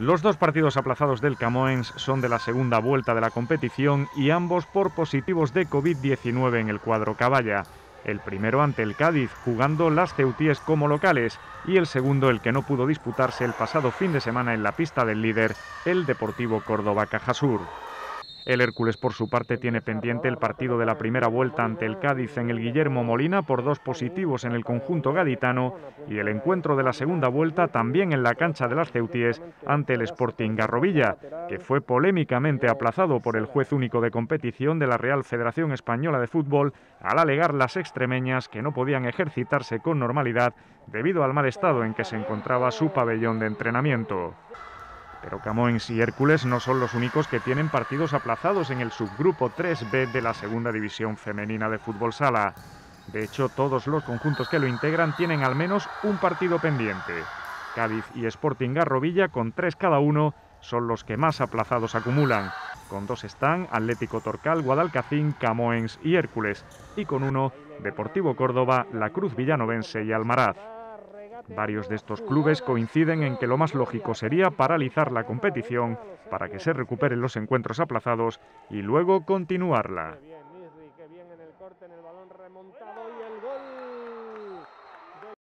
Los dos partidos aplazados del Camoens son de la segunda vuelta de la competición y ambos por positivos de COVID-19 en el cuadro caballa. El primero ante el Cádiz, jugando las Ceutíes como locales, y el segundo el que no pudo disputarse el pasado fin de semana en la pista del líder, el Deportivo Córdoba Cajasur. El Hércules, por su parte, tiene pendiente el partido de la primera vuelta ante el Cádiz en el Guillermo Molina por dos positivos en el conjunto gaditano y el encuentro de la segunda vuelta también en la cancha de las Ceutíes ante el Sporting Garrovilla, que fue polémicamente aplazado por el juez único de competición de la Real Federación Española de Fútbol al alegar las extremeñas que no podían ejercitarse con normalidad debido al mal estado en que se encontraba su pabellón de entrenamiento. Pero Camoens y Hércules no son los únicos que tienen partidos aplazados en el subgrupo 3B de la Segunda División Femenina de Fútbol Sala. De hecho, todos los conjuntos que lo integran tienen al menos un partido pendiente. Cádiz y Sporting Garrovilla, con tres cada uno, son los que más aplazados acumulan. Con dos están Atlético Torcal, Guadalcacín, Camoens y Hércules. Y con uno, Deportivo Córdoba, La Cruz Villanovense y Almaraz. Varios de estos clubes coinciden en que lo más lógico sería paralizar la competición para que se recuperen los encuentros aplazados y luego continuarla.